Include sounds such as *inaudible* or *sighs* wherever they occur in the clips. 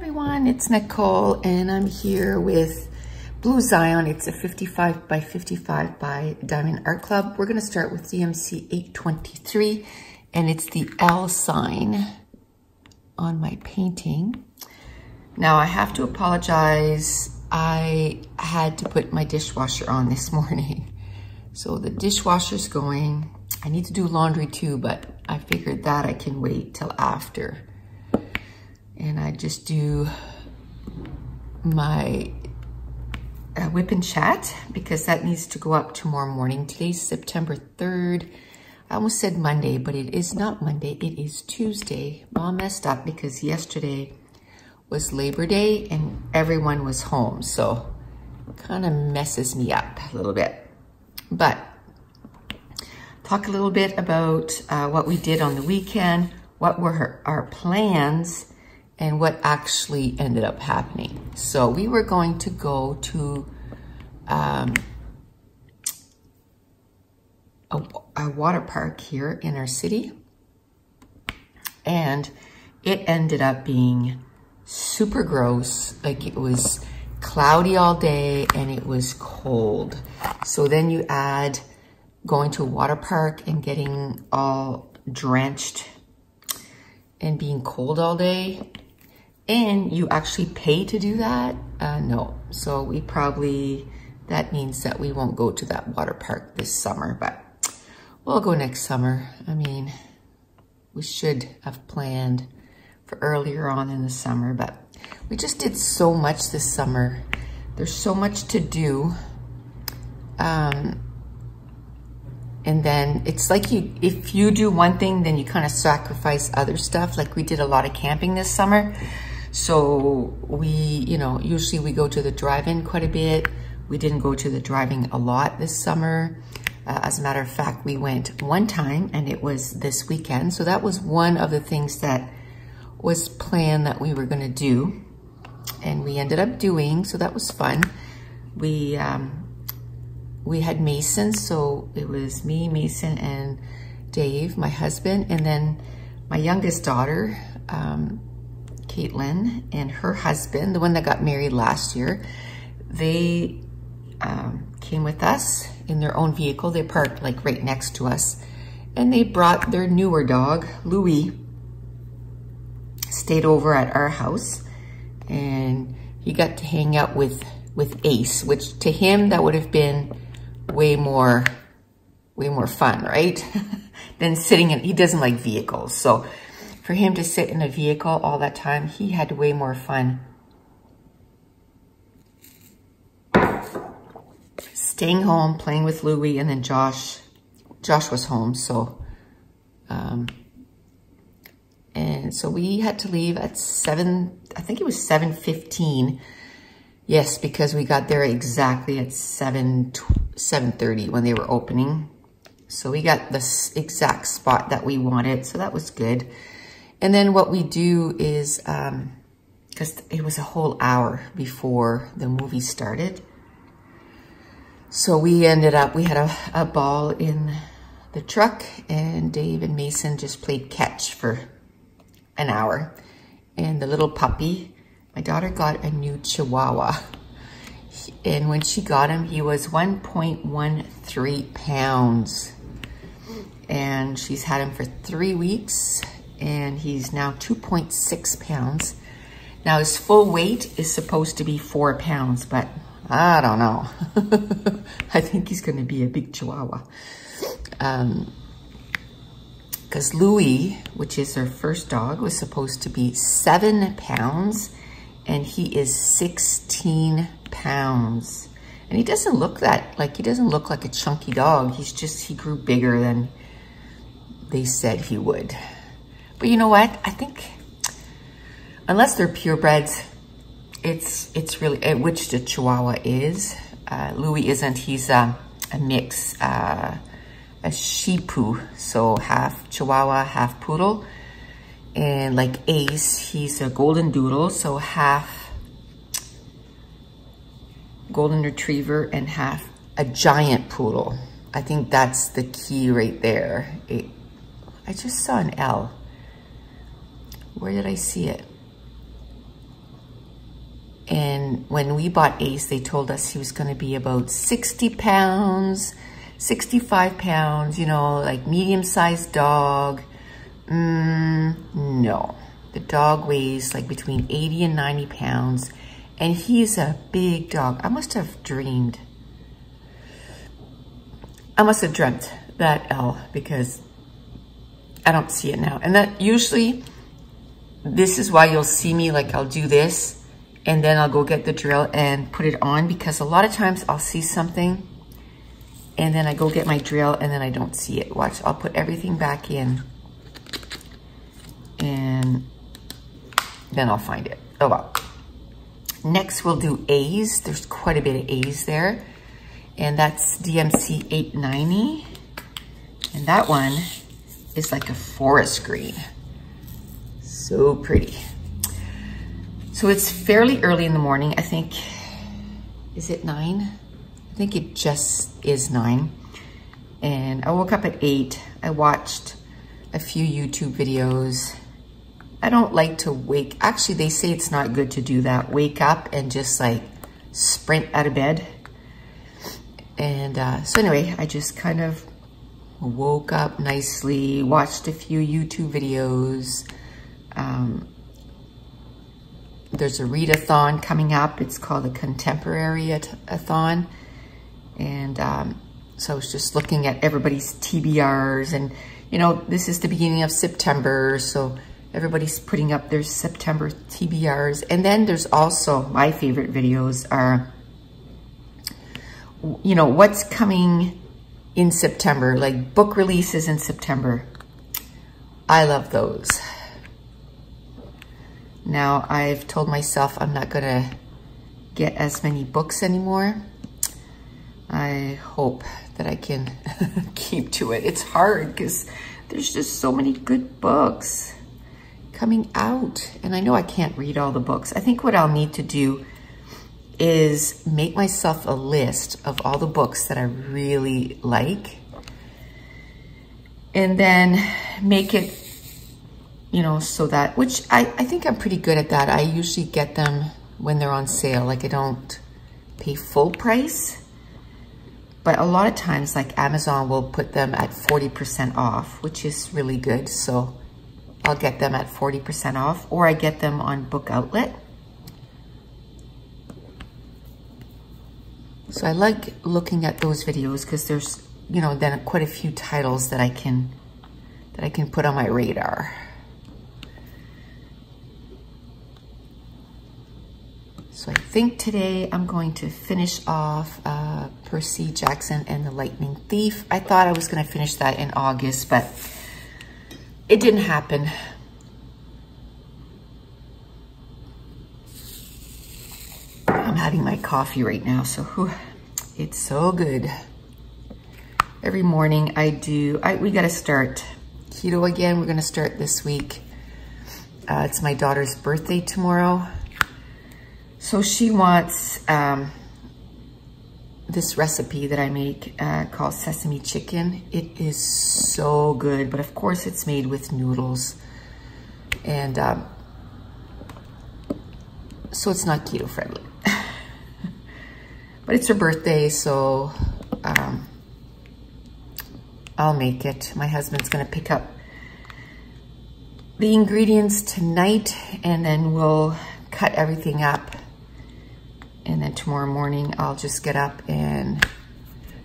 everyone, it's Nicole and I'm here with Blue Zion. It's a 55 by 55 by Diamond Art Club. We're gonna start with DMC 823 and it's the L sign on my painting. Now I have to apologize. I had to put my dishwasher on this *laughs* morning. So the dishwasher's going. I need to do laundry too, but I figured that I can wait till after and I just do my uh, WIP and chat because that needs to go up tomorrow morning. Today's September 3rd. I almost said Monday, but it is not Monday. It is Tuesday. All messed up because yesterday was Labor Day and everyone was home. So kind of messes me up a little bit. But talk a little bit about uh, what we did on the weekend, what were our plans, and what actually ended up happening. So we were going to go to um, a, a water park here in our city. And it ended up being super gross. Like it was cloudy all day and it was cold. So then you add going to a water park and getting all drenched and being cold all day and you actually pay to do that? Uh, no. So we probably, that means that we won't go to that water park this summer, but we'll go next summer. I mean, we should have planned for earlier on in the summer, but we just did so much this summer. There's so much to do. Um, and then it's like you, if you do one thing, then you kind of sacrifice other stuff. Like we did a lot of camping this summer. So we, you know, usually we go to the drive-in quite a bit. We didn't go to the driving a lot this summer. Uh, as a matter of fact, we went one time and it was this weekend. So that was one of the things that was planned that we were gonna do and we ended up doing, so that was fun. We, um, we had Mason, so it was me, Mason, and Dave, my husband, and then my youngest daughter, um, Caitlin and her husband, the one that got married last year, they um, came with us in their own vehicle. They parked like right next to us. And they brought their newer dog, Louis, stayed over at our house. And he got to hang out with, with Ace, which to him, that would have been way more, way more fun, right? *laughs* than sitting in, he doesn't like vehicles. So for him to sit in a vehicle all that time, he had way more fun. Staying home, playing with Louie, and then Josh. Josh was home, so... Um, and so we had to leave at 7, I think it was 7.15. Yes, because we got there exactly at 7, 7.30 when they were opening. So we got the exact spot that we wanted, so that was good. And then what we do is, because um, it was a whole hour before the movie started. So we ended up, we had a, a ball in the truck and Dave and Mason just played catch for an hour. And the little puppy, my daughter got a new Chihuahua. And when she got him, he was 1.13 pounds. And she's had him for three weeks and he's now 2.6 pounds. Now his full weight is supposed to be four pounds, but I don't know. *laughs* I think he's gonna be a big chihuahua. Um, because Louis, which is our first dog, was supposed to be seven pounds and he is 16 pounds. And he doesn't look that, like he doesn't look like a chunky dog. He's just, he grew bigger than they said he would. But you know what? I think unless they're purebreds, it's it's really, uh, which the Chihuahua is. Uh, Louis isn't. He's a, a mix, uh, a Chi-Poo. So half Chihuahua, half Poodle. And like Ace, he's a Golden Doodle. So half Golden Retriever and half a giant Poodle. I think that's the key right there. It, I just saw an L. Where did I see it? And when we bought Ace, they told us he was going to be about 60 pounds, 65 pounds, you know, like medium-sized dog. Mm, no. The dog weighs like between 80 and 90 pounds. And he's a big dog. I must have dreamed. I must have dreamt that L because I don't see it now. And that usually, this is why you'll see me like I'll do this and then I'll go get the drill and put it on because a lot of times I'll see something and then I go get my drill and then I don't see it. Watch, I'll put everything back in and then I'll find it. Oh well. Next we'll do A's. There's quite a bit of A's there. And that's DMC 890. And that one is like a forest green. So pretty. So it's fairly early in the morning. I think, is it nine? I think it just is nine. And I woke up at eight. I watched a few YouTube videos. I don't like to wake, actually they say it's not good to do that. Wake up and just like sprint out of bed. And uh, so anyway, I just kind of woke up nicely, watched a few YouTube videos, um, there's a readathon coming up. It's called a Contemporary-a-thon. And um, so I was just looking at everybody's TBRs and, you know, this is the beginning of September. So everybody's putting up their September TBRs. And then there's also, my favorite videos are, you know, what's coming in September, like book releases in September. I love those. Now I've told myself I'm not gonna get as many books anymore. I hope that I can *laughs* keep to it. It's hard because there's just so many good books coming out. And I know I can't read all the books. I think what I'll need to do is make myself a list of all the books that I really like and then make it you know, so that, which I, I think I'm pretty good at that. I usually get them when they're on sale. Like I don't pay full price, but a lot of times like Amazon will put them at 40% off, which is really good. So I'll get them at 40% off or I get them on Book Outlet. So I like looking at those videos because there's, you know, then quite a few titles that I can, that I can put on my radar. So I think today I'm going to finish off uh, Percy Jackson and the Lightning Thief. I thought I was going to finish that in August, but it didn't happen. I'm having my coffee right now, so whew, it's so good. Every morning I do, I, we got to start keto again. We're going to start this week. Uh, it's my daughter's birthday tomorrow. So she wants um, this recipe that I make uh, called sesame chicken. It is so good, but of course it's made with noodles. And um, so it's not keto friendly. *laughs* but it's her birthday, so um, I'll make it. My husband's gonna pick up the ingredients tonight and then we'll cut everything up and then tomorrow morning, I'll just get up and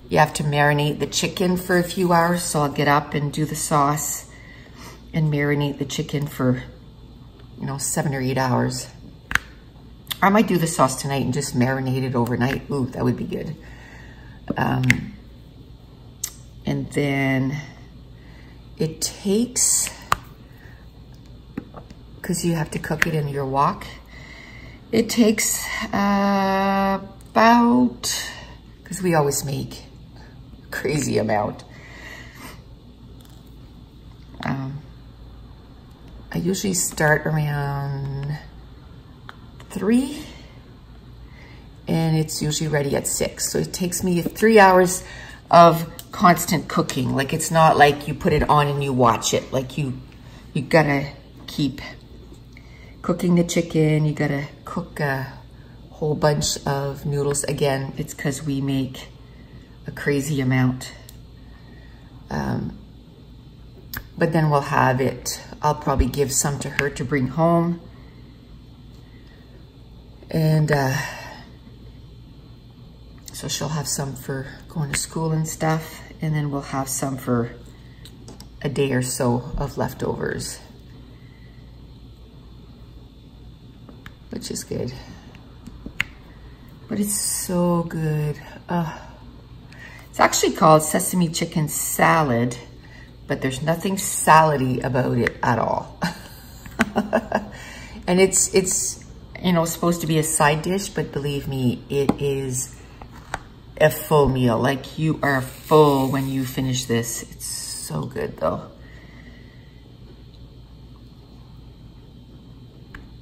you have to marinate the chicken for a few hours. So I'll get up and do the sauce and marinate the chicken for, you know, seven or eight hours. I might do the sauce tonight and just marinate it overnight. Ooh, that would be good. Um, and then it takes, because you have to cook it in your wok, it takes uh, about, because we always make a crazy amount. Um, I usually start around three and it's usually ready at six. So it takes me three hours of constant cooking. Like it's not like you put it on and you watch it. Like you, you gotta keep cooking the chicken. You gotta cook a whole bunch of noodles. Again, it's because we make a crazy amount. Um, but then we'll have it. I'll probably give some to her to bring home. And uh, so she'll have some for going to school and stuff. And then we'll have some for a day or so of leftovers. Which is good. But it's so good. Uh, it's actually called sesame chicken salad, but there's nothing salady about it at all. *laughs* and it's, it's, you know, supposed to be a side dish, but believe me, it is a full meal. Like you are full when you finish this. It's so good though.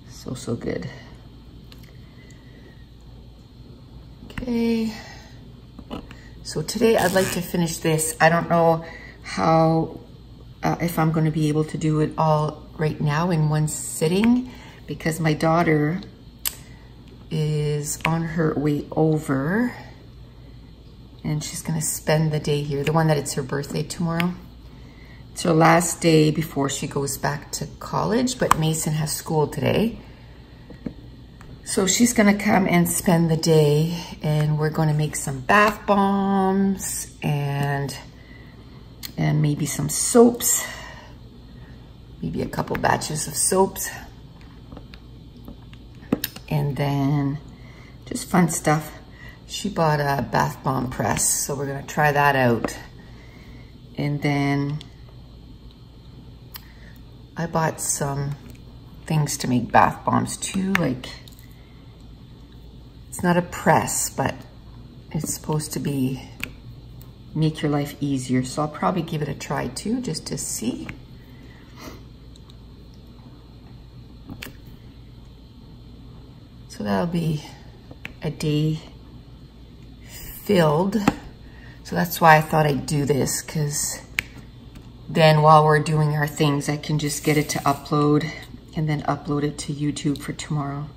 So, so good. Okay. So today I'd like to finish this. I don't know how, uh, if I'm going to be able to do it all right now in one sitting because my daughter is on her way over and she's going to spend the day here. The one that it's her birthday tomorrow. It's her last day before she goes back to college, but Mason has school today. So she's gonna come and spend the day and we're gonna make some bath bombs and, and maybe some soaps, maybe a couple batches of soaps. And then just fun stuff. She bought a bath bomb press, so we're gonna try that out. And then I bought some things to make bath bombs too, like it's not a press, but it's supposed to be make your life easier. So I'll probably give it a try too, just to see. So that'll be a day filled. So that's why I thought I'd do this because then while we're doing our things, I can just get it to upload and then upload it to YouTube for tomorrow.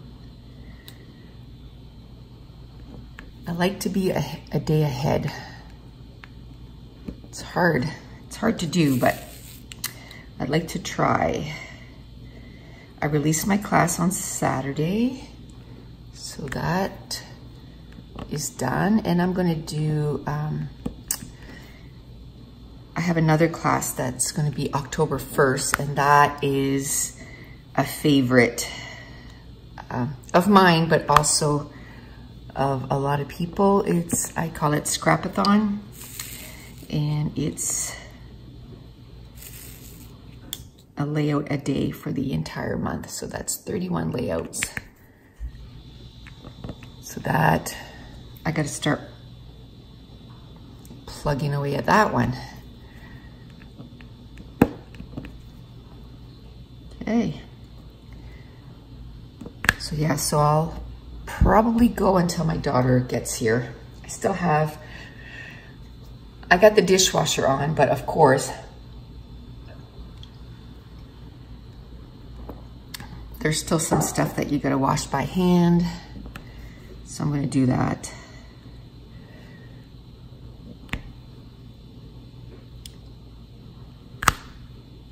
I like to be a, a day ahead. It's hard. It's hard to do, but I'd like to try. I released my class on Saturday, so that is done. And I'm gonna do, um, I have another class that's gonna be October 1st, and that is a favorite uh, of mine, but also of a lot of people. It's, I call it Scrapathon, and it's a layout a day for the entire month. So that's 31 layouts. So that, I gotta start plugging away at that one. Okay. So yeah, so I'll probably go until my daughter gets here. I still have, I got the dishwasher on, but of course, there's still some stuff that you gotta wash by hand. So I'm gonna do that.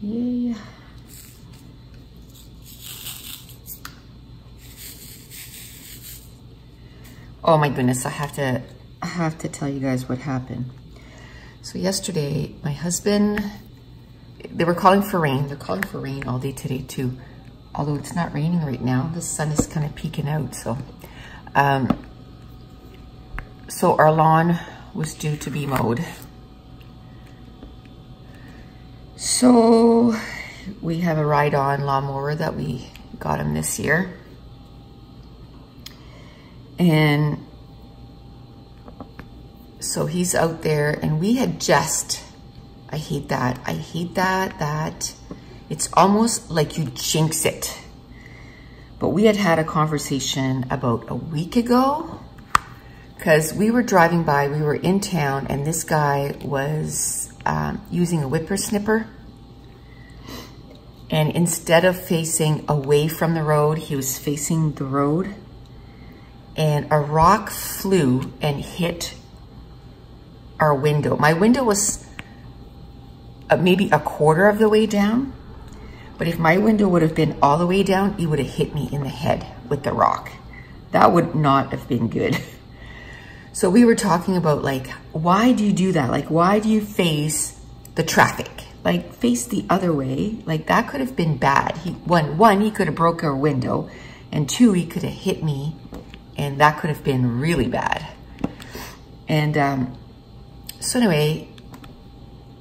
Yeah. Oh my goodness, I have to, I have to tell you guys what happened. So yesterday, my husband, they were calling for rain. They're calling for rain all day today too. Although it's not raining right now, the sun is kind of peeking out. So, um, so our lawn was due to be mowed. So we have a ride-on lawnmower that we got him this year. And so he's out there and we had just, I hate that. I hate that, that it's almost like you jinx it. But we had had a conversation about a week ago because we were driving by, we were in town and this guy was um, using a whippersnipper. And instead of facing away from the road, he was facing the road and a rock flew and hit our window. My window was uh, maybe a quarter of the way down, but if my window would have been all the way down, it would have hit me in the head with the rock. That would not have been good. *laughs* So we were talking about like, why do you do that? Like, why do you face the traffic? Like face the other way. Like that could have been bad. He, one, one, he could have broke our window and two, he could have hit me and that could have been really bad. And um, so anyway,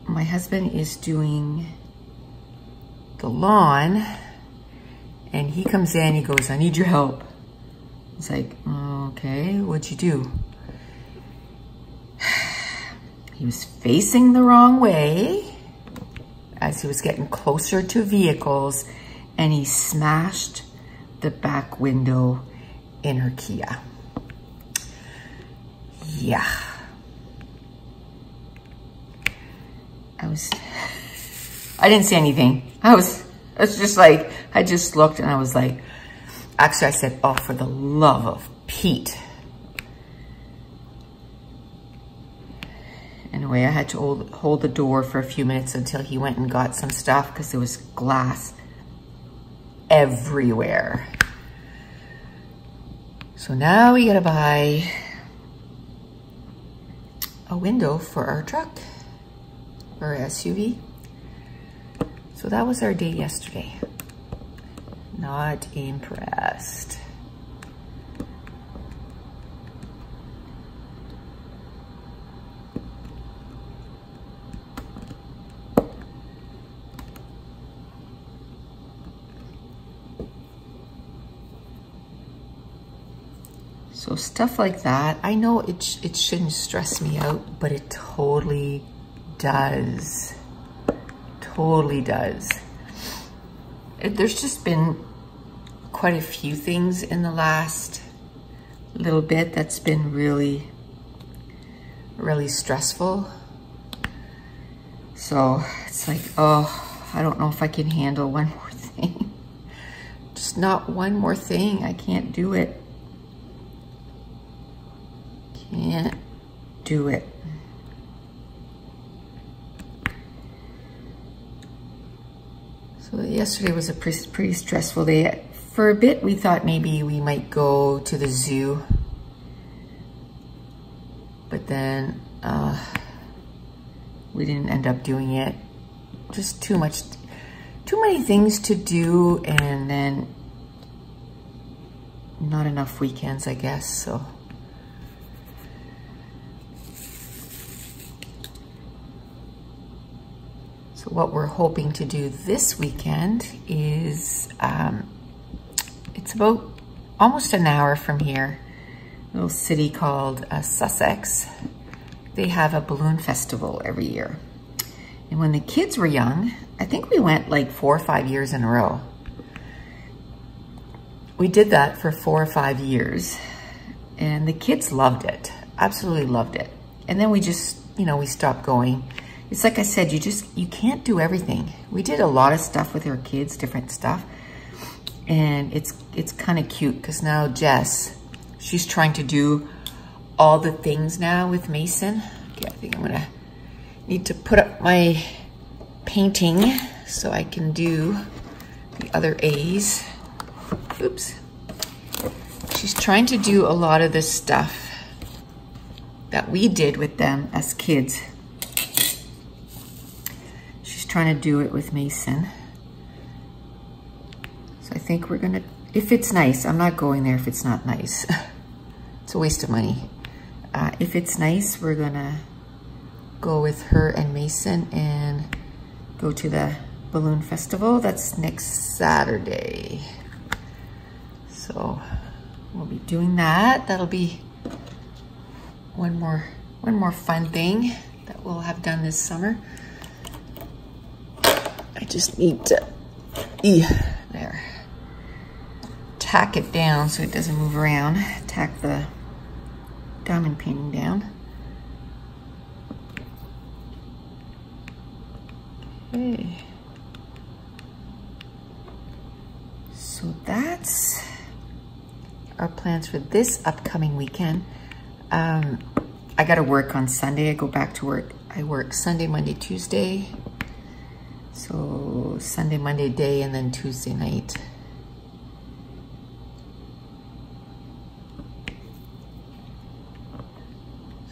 my husband is doing the lawn and he comes in, he goes, I need your help. It's like, okay, what'd you do? *sighs* He was facing the wrong way as he was getting closer to vehicles and he smashed the back window in her Kia. Yeah. I was, I didn't say anything. I was, I was just like, I just looked and I was like, actually I said, oh, for the love of Pete. Anyway, I had to hold, hold the door for a few minutes until he went and got some stuff because there was glass everywhere. So now we gotta buy a window for our truck, or SUV. So that was our day yesterday. Not impressed. So stuff like that, I know it, it shouldn't stress me out, but it totally does. Totally does. It, there's just been quite a few things in the last little bit that's been really, really stressful. So it's like, oh, I don't know if I can handle one more *laughs* thing. Just not one more thing. I can't do it. Can't do it. So yesterday was a pretty, pretty stressful day. For a bit, we thought maybe we might go to the zoo. But then uh, we didn't end up doing it. Just too much, too many things to do and then not enough weekends, I guess, so. What we're hoping to do this weekend is, um, it's about almost an hour from here, a little city called uh, Sussex. They have a balloon festival every year. And when the kids were young, I think we went like four or five years in a row. We did that for four or five years and the kids loved it, absolutely loved it. And then we just, you know, we stopped going it's like I said, you just, you can't do everything. We did a lot of stuff with our kids, different stuff. And it's, it's kind of cute because now Jess, she's trying to do all the things now with Mason. Okay, I think I'm gonna need to put up my painting so I can do the other A's. Oops. She's trying to do a lot of this stuff that we did with them as kids trying to do it with Mason. So I think we're gonna, if it's nice, I'm not going there if it's not nice. *laughs* it's a waste of money. Uh, if it's nice, we're gonna go with her and Mason and go to the balloon festival. That's next Saturday. So we'll be doing that. That'll be one more, one more fun thing that we'll have done this summer. Just need to, yeah, there. Tack it down so it doesn't move around. Tack the diamond painting down. Okay. So that's our plans for this upcoming weekend. Um, I got to work on Sunday. I go back to work. I work Sunday, Monday, Tuesday. So Sunday, Monday day, and then Tuesday night.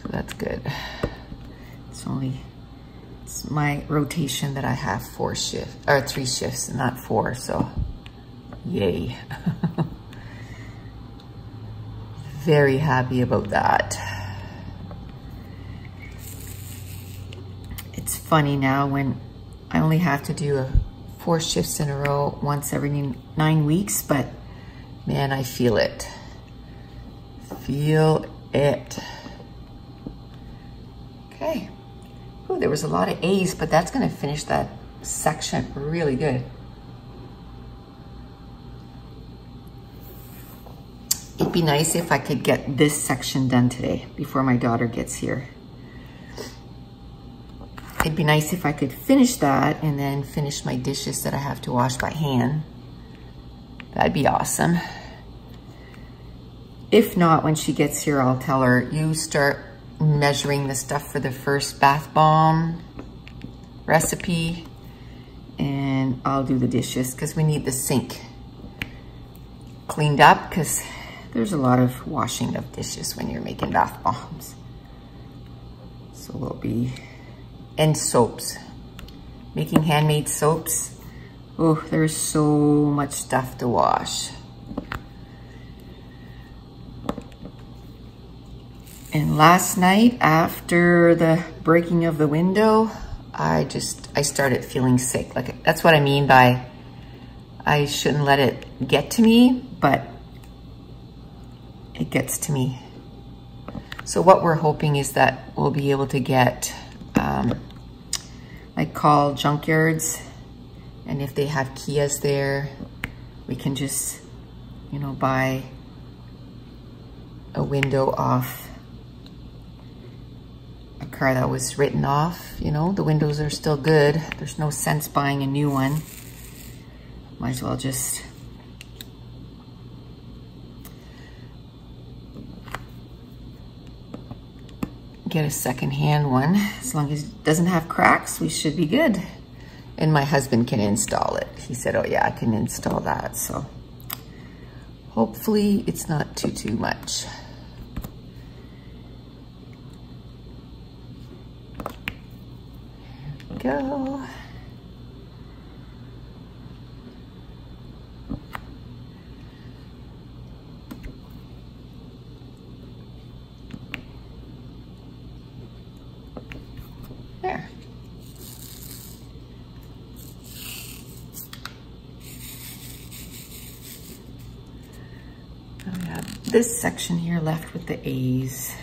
So that's good. It's only it's my rotation that I have four shifts or three shifts, not four. So yay. *laughs* Very happy about that. It's funny now when I only have to do a four shifts in a row once every nine weeks, but man, I feel it. Feel it. Okay. Ooh, there was a lot of A's, but that's gonna finish that section really good. It'd be nice if I could get this section done today before my daughter gets here. It'd be nice if I could finish that and then finish my dishes that I have to wash by hand. That'd be awesome. If not, when she gets here, I'll tell her, you start measuring the stuff for the first bath bomb recipe and I'll do the dishes because we need the sink cleaned up because there's a lot of washing of dishes when you're making bath bombs. So we'll be, and soaps. Making handmade soaps. Oh, there's so much stuff to wash. And last night after the breaking of the window, I just, I started feeling sick. Like that's what I mean by I shouldn't let it get to me, but it gets to me. So what we're hoping is that we'll be able to get, um, like call junkyards and if they have Kias there, we can just, you know, buy a window off a car that was written off. You know, the windows are still good. There's no sense buying a new one. Might as well just get a second-hand one. As long as it doesn't have cracks, we should be good. And my husband can install it. He said, oh yeah, I can install that. So hopefully it's not too, too much. go. There. I have this section here left with the A's.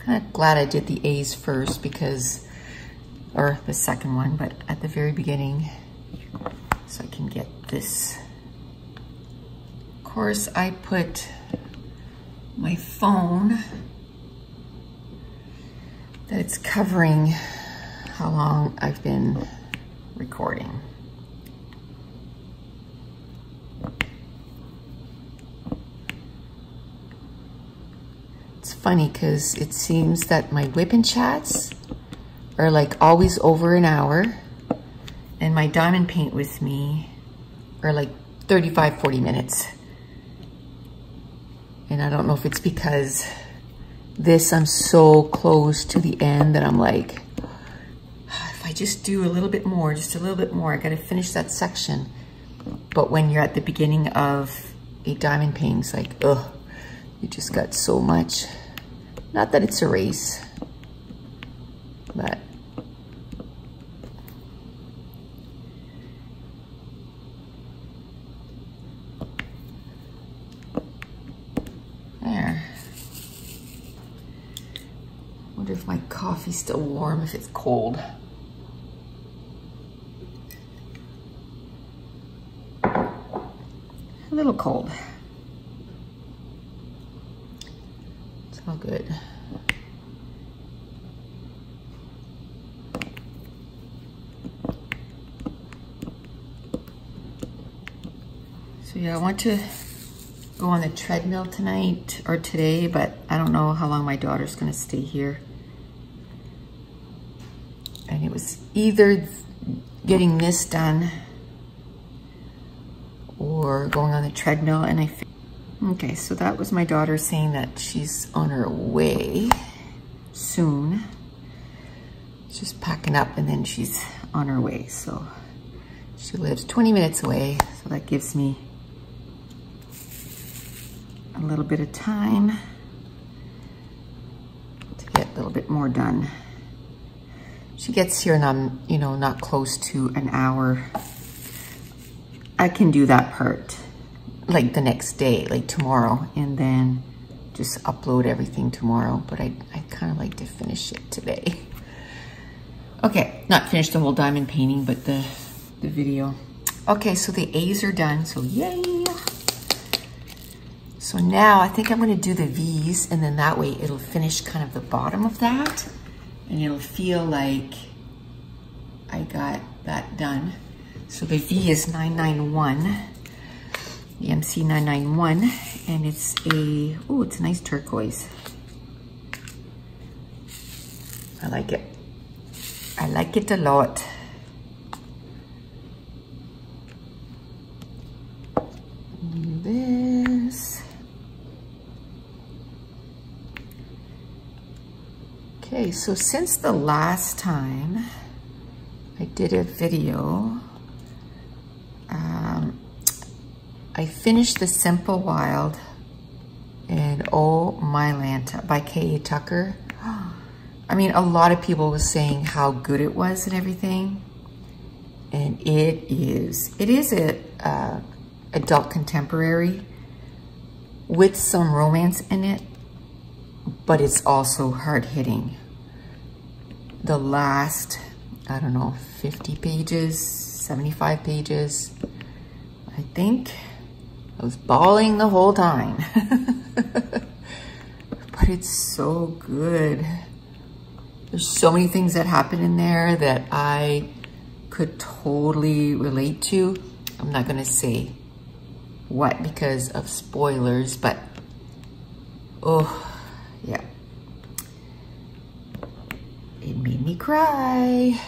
Kind of glad I did the A's first because, or the second one, but at the very beginning, so I can get this. Of course, I put my phone that it's covering how long I've been recording. Funny because it seems that my WIP and chats are like always over an hour and my diamond paint with me are like 35, 40 minutes. And I don't know if it's because this, I'm so close to the end that I'm like, ah, if I just do a little bit more, just a little bit more, I gotta finish that section. But when you're at the beginning of a diamond painting, it's like, ugh, you just got so much. Not that it's a race, but there. Wonder if my coffee's still warm, if it's cold. A little cold. It's all good. So yeah, I want to go on the treadmill tonight or today, but I don't know how long my daughter's gonna stay here. And it was either getting this done or going on the treadmill and I okay so that was my daughter saying that she's on her way soon just packing up and then she's on her way so she lives 20 minutes away so that gives me a little bit of time to get a little bit more done she gets here and I'm you know not close to an hour I can do that part like the next day, like tomorrow, and then just upload everything tomorrow. But I, I kind of like to finish it today. Okay, not finish the whole diamond painting, but the, the video. Okay, so the A's are done, so yay. So now I think I'm gonna do the V's and then that way it'll finish kind of the bottom of that and it'll feel like I got that done. So the V is 991, DMC 991, and it's a, oh, it's a nice turquoise. I like it. I like it a lot. This. Okay, so since the last time I did a video, um, I finished The Simple Wild and Oh My Lanta by K.A. Tucker. *gasps* I mean, a lot of people were saying how good it was and everything. And it is. It is a adult contemporary with some romance in it, but it's also hard-hitting. The last, I don't know, 50 pages, 75 pages. I think I was bawling the whole time. *laughs* but it's so good. There's so many things that happen in there that I could totally relate to. I'm not gonna say what because of spoilers, but oh, yeah. It made me cry.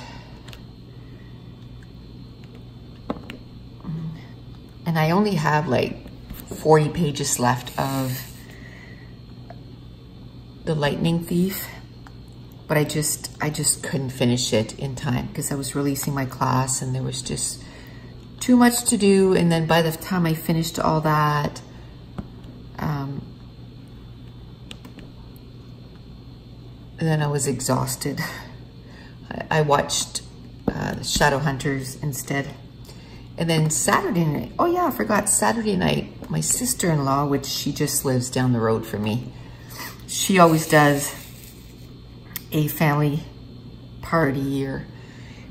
and I only have like 40 pages left of The Lightning Thief, but I just, I just couldn't finish it in time because I was releasing my class and there was just too much to do. And then by the time I finished all that, um, then I was exhausted. I, I watched uh, Shadowhunters instead. And then Saturday night, oh yeah, I forgot Saturday night, my sister-in-law, which she just lives down the road from me, she always does a family party or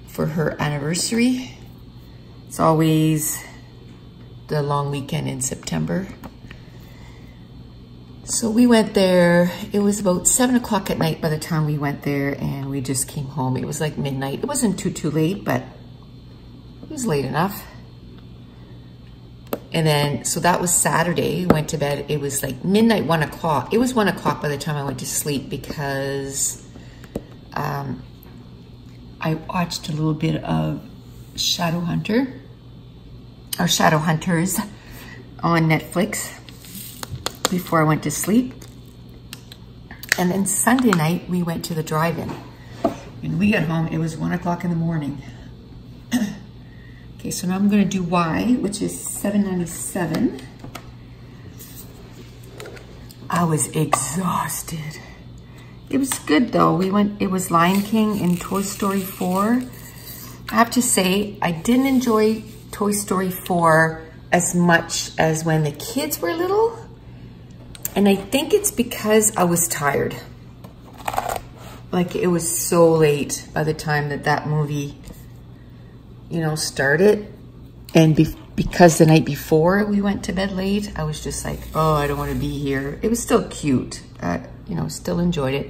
for her anniversary. It's always the long weekend in September. So we went there. It was about seven o'clock at night by the time we went there and we just came home. It was like midnight. It wasn't too, too late, but it was late enough. And then, so that was Saturday, we went to bed. It was like midnight, one o'clock. It was one o'clock by the time I went to sleep because um, I watched a little bit of Shadowhunter or Shadowhunters on Netflix before I went to sleep. And then Sunday night, we went to the drive-in. When we got home, it was one o'clock in the morning. *clears throat* Okay, so now I'm gonna do Y, which is 797. I was exhausted. It was good though. We went, it was Lion King and Toy Story 4. I have to say, I didn't enjoy Toy Story 4 as much as when the kids were little. And I think it's because I was tired. Like it was so late by the time that that movie you know, started. And be because the night before we went to bed late, I was just like, oh, I don't want to be here. It was still cute. Uh, you know, still enjoyed it.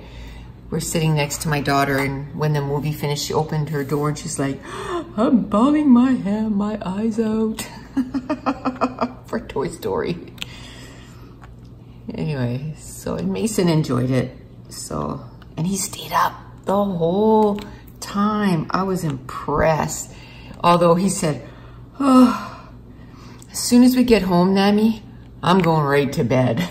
We're sitting next to my daughter and when the movie finished, she opened her door and she's like, *gasps* I'm bawling my hand, my eyes out *laughs* for Toy Story. Anyway, so Mason enjoyed it. So, and he stayed up the whole time. I was impressed. Although he said, oh, as soon as we get home, Nami, I'm going right to bed.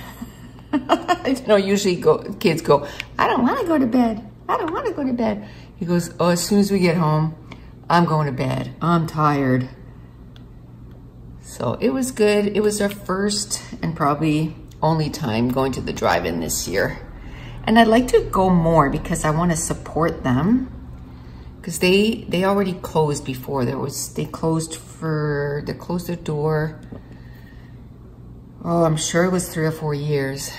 *laughs* you know, usually go, kids go, I don't want to go to bed. I don't want to go to bed. He goes, oh, as soon as we get home, I'm going to bed. I'm tired. So it was good. It was our first and probably only time going to the drive-in this year. And I'd like to go more because I want to support them. Because they they already closed before. There was they closed for they closed their door. Oh, I'm sure it was three or four years.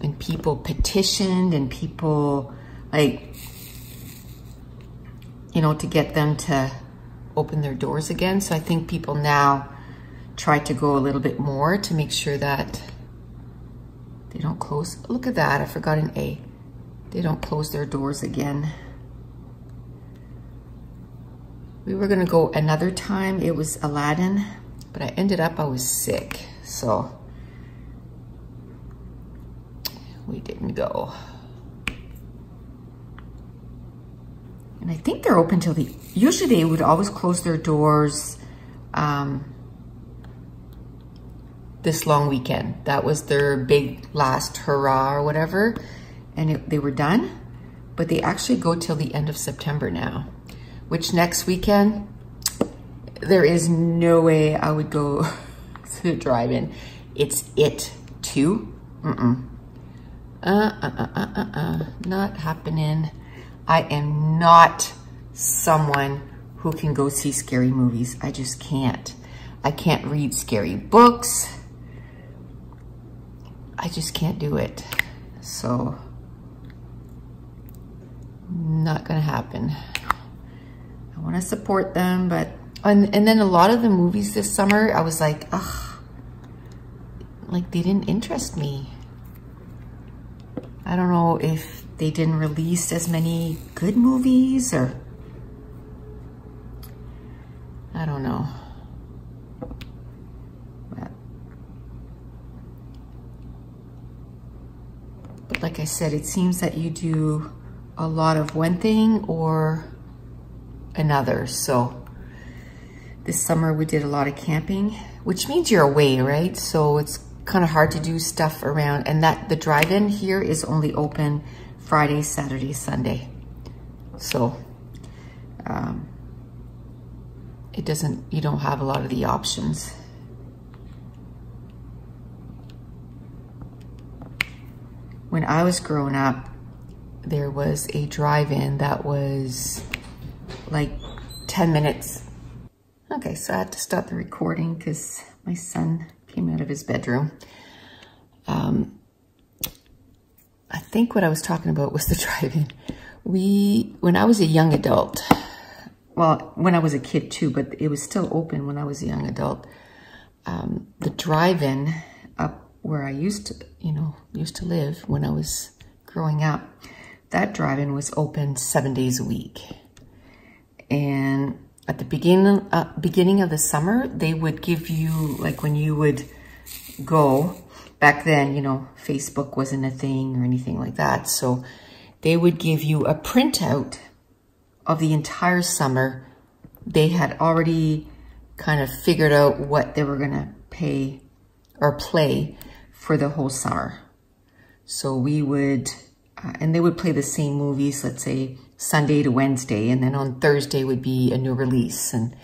And people petitioned and people like you know, to get them to open their doors again. So I think people now try to go a little bit more to make sure that they don't close. Look at that, I forgot an A. They don't close their doors again. We were gonna go another time. It was Aladdin, but I ended up, I was sick. So we didn't go. And I think they're open till the, usually they would always close their doors um, this long weekend. That was their big last hurrah or whatever. And it, they were done, but they actually go till the end of September now, which next weekend, there is no way I would go *laughs* to drive-in. It's it too. Mm-mm. Uh, uh, uh, uh, uh, uh, not happening. I am not someone who can go see scary movies. I just can't. I can't read scary books. I just can't do it. So, not gonna happen. I wanna support them, but, and, and then a lot of the movies this summer, I was like, ugh, like they didn't interest me. I don't know if they didn't release as many good movies or, I don't know. Like I said, it seems that you do a lot of one thing or another. So this summer we did a lot of camping, which means you're away, right? So it's kind of hard to do stuff around and that the drive-in here is only open Friday, Saturday, Sunday. So um, it doesn't, you don't have a lot of the options. When I was growing up, there was a drive-in that was like 10 minutes. Okay, so I had to stop the recording because my son came out of his bedroom. Um, I think what I was talking about was the *laughs* drive-in. We, when I was a young adult, well, when I was a kid too, but it was still open when I was a young adult. Um, the drive-in where I used to, you know, used to live when I was growing up, that drive-in was open seven days a week. And at the beginning, uh, beginning of the summer, they would give you, like when you would go, back then, you know, Facebook wasn't a thing or anything like that. So they would give you a printout of the entire summer. They had already kind of figured out what they were going to pay or play for the whole summer. So we would, uh, and they would play the same movies, let's say Sunday to Wednesday, and then on Thursday would be a new release. And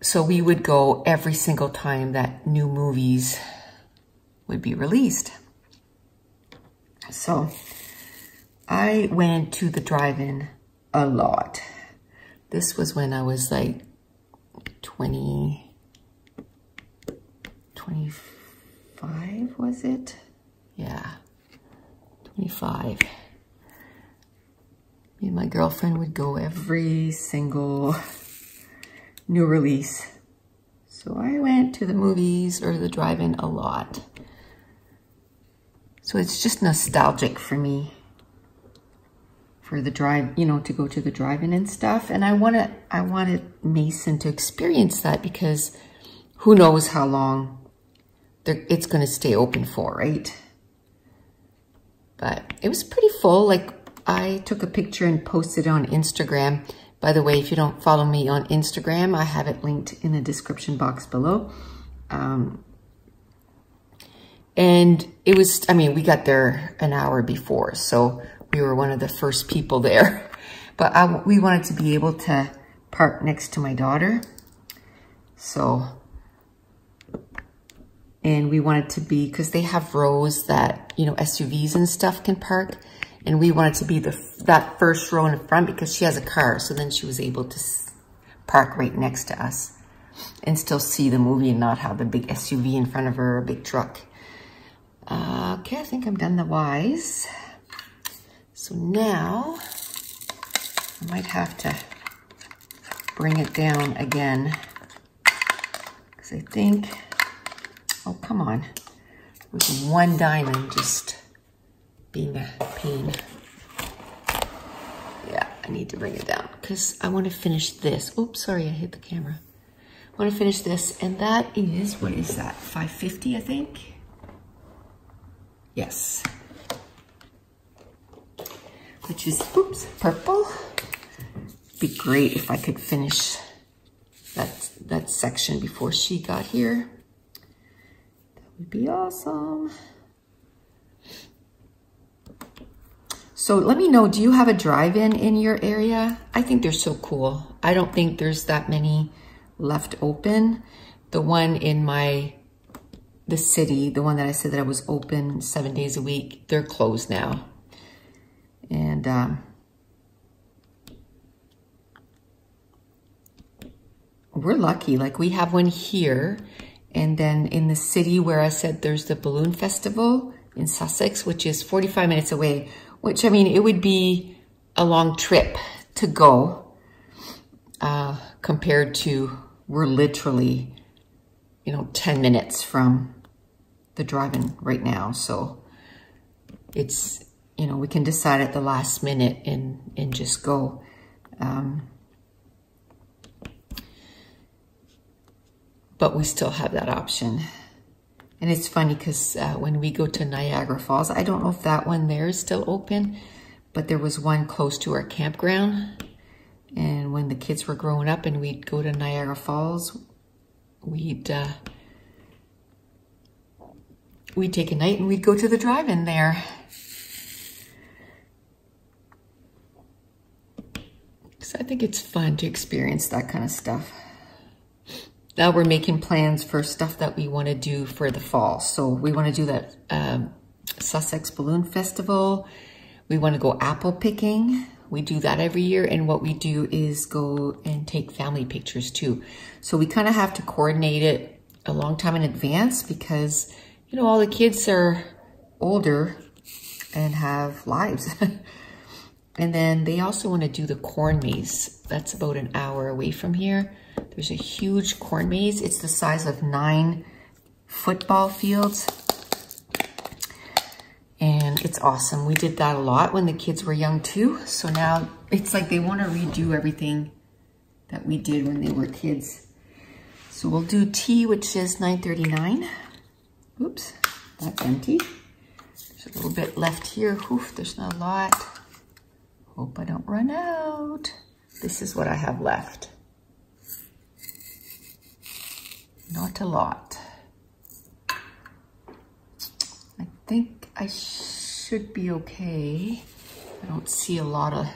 so we would go every single time that new movies would be released. So I went to the drive-in a lot. This was when I was like 20, 25 25, was it? Yeah, 25. Me and my girlfriend would go every single *laughs* new release. So I went to the movies or the drive-in a lot. So it's just nostalgic for me for the drive, you know, to go to the drive-in and stuff. And I want to, I wanted Mason to experience that because who knows how long it's going to stay open for, right? But it was pretty full. Like I took a picture and posted on Instagram. By the way, if you don't follow me on Instagram, I have it linked in the description box below. Um, and it was, I mean, we got there an hour before, so we were one of the first people there. *laughs* But I, we wanted to be able to park next to my daughter. So, and we wanted to be, because they have rows that, you know, SUVs and stuff can park. And we wanted to be the that first row in the front because she has a car. So then she was able to park right next to us and still see the movie and not have the big SUV in front of her, a big truck. Uh, okay, I think I'm done the whys. So now I might have to bring it down again because I think, oh, come on, with one diamond just being a pain. Yeah, I need to bring it down because I want to finish this. Oops, sorry, I hit the camera. I want to finish this, and that is, what is that, 550, I think? Yes. Which is, oops, purple. Be great if I could finish that, that section before she got here. Would be awesome. So let me know, do you have a drive-in in your area? I think they're so cool. I don't think there's that many left open. The one in my the city, the one that I said that I was open seven days a week, they're closed now. And um, we're lucky. Like we have one here. And then in the city where I said there's the balloon festival in Sussex, which is 45 minutes away, which I mean, it would be a long trip to go uh, compared to we're literally, you know, 10 minutes from the driving right now. So it's, you know, we can decide at the last minute and, and just go. Um, but we still have that option. And it's funny because uh, when we go to Niagara Falls, I don't know if that one there is still open, but there was one close to our campground. And when the kids were growing up and we'd go to Niagara Falls, we'd uh, we'd take a night and we'd go to the drive-in there. So I think it's fun to experience that kind of stuff. Now we're making plans for stuff that we want to do for the fall. So we want to do that um, Sussex Balloon Festival. We want to go apple picking. We do that every year. And what we do is go and take family pictures too. So we kind of have to coordinate it a long time in advance because you know, all the kids are older and have lives. *laughs* and then they also want to do the corn maze. That's about an hour away from here. There's a huge corn maze. It's the size of nine football fields. And it's awesome. We did that a lot when the kids were young too. So now it's like they want to redo everything that we did when they were kids. So we'll do tea, which is 9.39. Oops, that's empty. There's a little bit left here. Oof, there's not a lot. Hope I don't run out. This is what I have left. Not a lot. I think I should be okay. I don't see a lot of,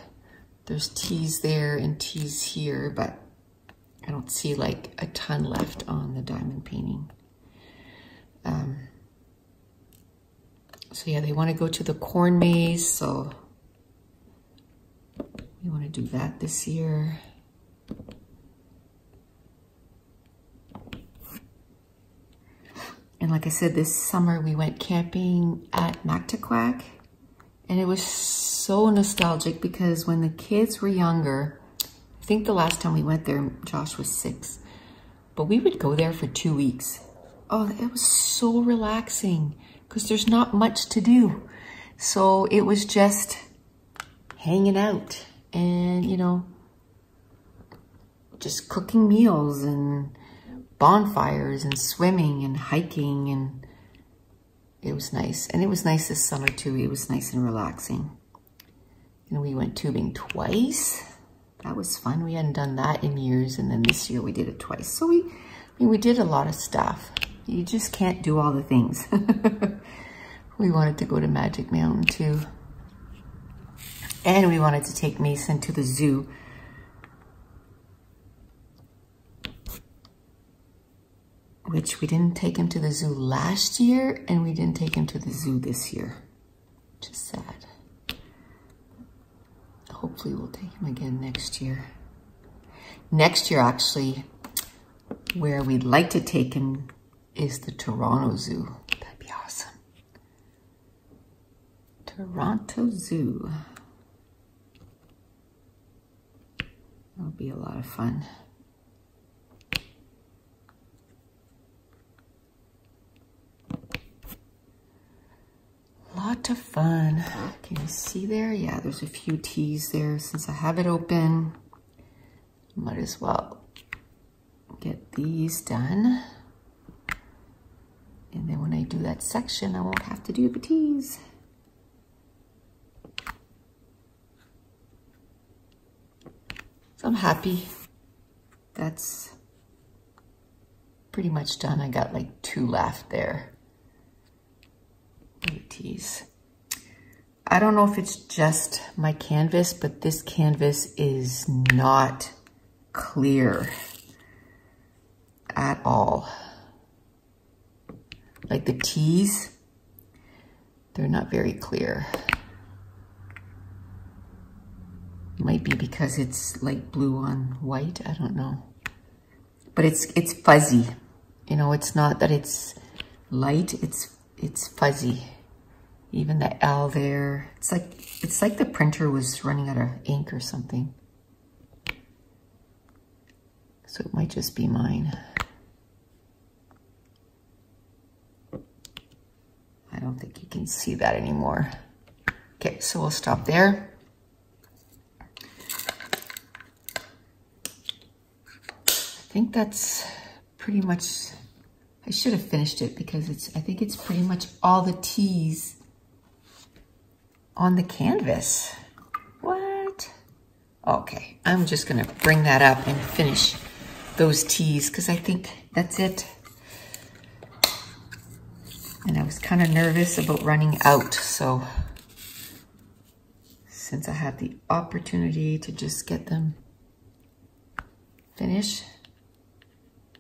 there's teas there and teas here, but I don't see like a ton left on the diamond painting. Um, so yeah, they want to go to the corn maze. So we want to do that this year. And like I said, this summer we went camping at Mactaquac. And it was so nostalgic because when the kids were younger, I think the last time we went there, Josh was six. But we would go there for two weeks oh, it was so relaxing because there's not much to do. So it was just hanging out and, you know, just cooking meals and bonfires and swimming and hiking and it was nice. And it was nice this summer too. It was nice and relaxing. And we went tubing twice. That was fun. We hadn't done that in years. And then this year we did it twice. So we, I mean, we did a lot of stuff. You just can't do all the things. *laughs* we wanted to go to Magic Mountain too. And we wanted to take Mason to the zoo. Which we didn't take him to the zoo last year and we didn't take him to the zoo this year. Which is sad. Hopefully we'll take him again next year. Next year, actually, where we'd like to take him is the Toronto Zoo. That'd be awesome. Toronto Zoo. That'll be a lot of fun. Lot of fun. Can you see there? Yeah, there's a few teas there. Since I have it open, might as well get these done. And then when I do that section, I won't have to do the teas. So I'm happy. That's pretty much done. I got like two left there. teas. I don't know if it's just my canvas, but this canvas is not clear at all. Like the T's, they're not very clear. Might be because it's light blue on white, I don't know. But it's it's fuzzy. You know, it's not that it's light, it's it's fuzzy. Even the L there, it's like it's like the printer was running out of ink or something. So it might just be mine. I don't think you can see that anymore. Okay, so we'll stop there. I think that's pretty much, I should have finished it because it's, I think it's pretty much all the teas on the canvas. What? Okay, I'm just gonna bring that up and finish those teas because I think that's it. And I was kind of nervous about running out, so since I have the opportunity to just get them finished,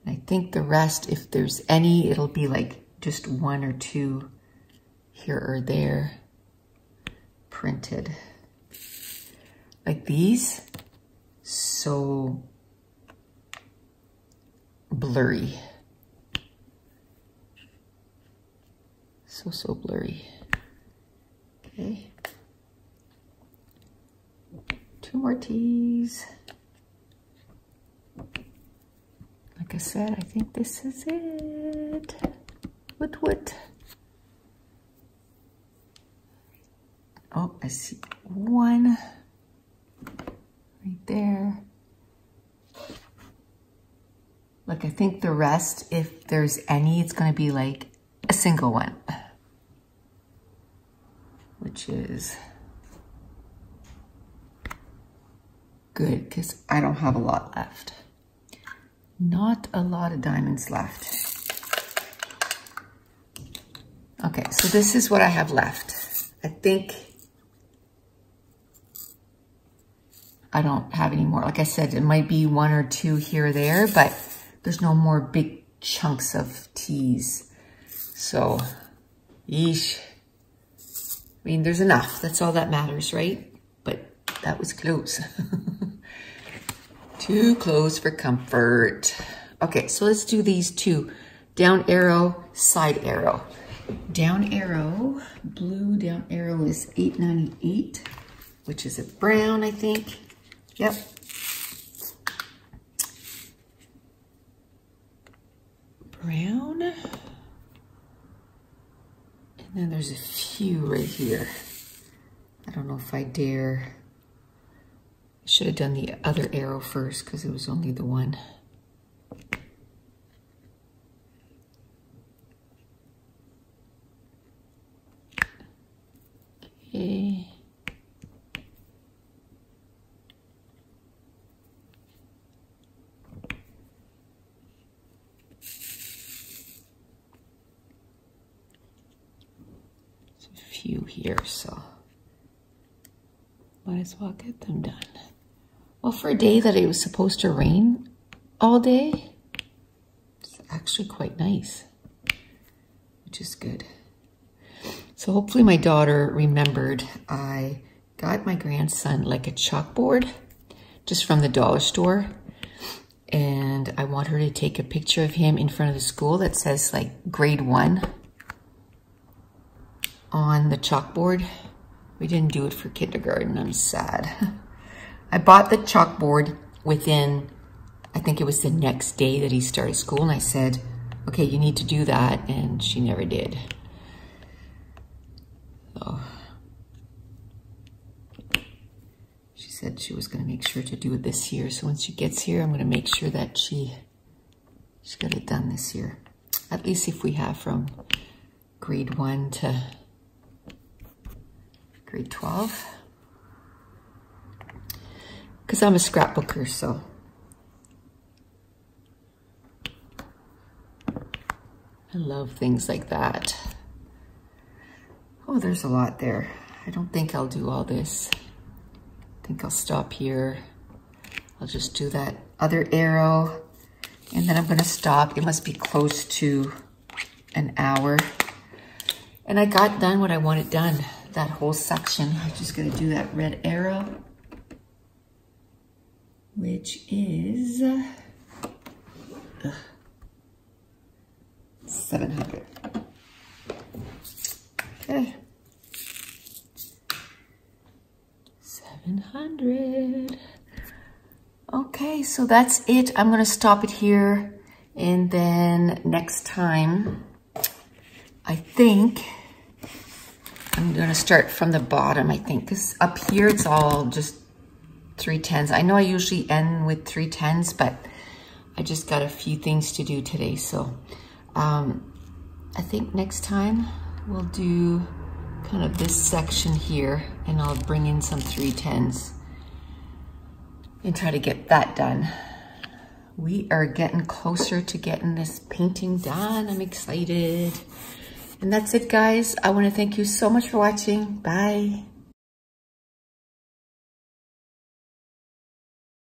I think the rest, if there's any, it'll be like just one or two here or there printed. Like these, so blurry. So, so blurry. Okay. Two more teas. Like I said, I think this is it. What, what? Oh, I see one right there. Like I think the rest, if there's any, it's gonna be like a single one, which is good because I don't have a lot left. Not a lot of diamonds left. Okay, so this is what I have left. I think I don't have any more. Like I said, it might be one or two here or there, but there's no more big chunks of teas. So, yeesh. I mean, there's enough. That's all that matters, right? But that was close. *laughs* Too close for comfort. Okay, so let's do these two. Down arrow, side arrow. Down arrow, blue down arrow is 898, which is a brown, I think. Yep. Brown. And then there's a few right here. I don't know if I dare. I should have done the other arrow first because it was only the one. Okay. Few here, so might as well get them done. Well, for a day that it was supposed to rain all day, it's actually quite nice, which is good. So hopefully my daughter remembered I got my grandson like a chalkboard just from the dollar store. And I want her to take a picture of him in front of the school that says like grade one on the chalkboard. We didn't do it for kindergarten. I'm sad. *laughs* I bought the chalkboard within, I think it was the next day that he started school. And I said, okay, you need to do that. And she never did. So she said she was going to make sure to do it this year. So once she gets here, I'm going to make sure that she, she's got it done this year. At least if we have from grade one to grade 12. Because I'm a scrapbooker, so. I love things like that. Oh, there's a lot there. I don't think I'll do all this. I think I'll stop here. I'll just do that other arrow and then I'm gonna stop. It must be close to an hour. And I got done what I wanted done that whole section. I'm just going to do that red arrow, which is uh, 700. Okay. 700. Okay, so that's it. I'm going to stop it here. And then next time, I think I'm gonna start from the bottom, I think, because up here it's all just three tens. I know I usually end with three tens, but I just got a few things to do today. So um, I think next time we'll do kind of this section here and I'll bring in some three tens and try to get that done. We are getting closer to getting this painting done. I'm excited. And that's it, guys. I want to thank you so much for watching. Bye.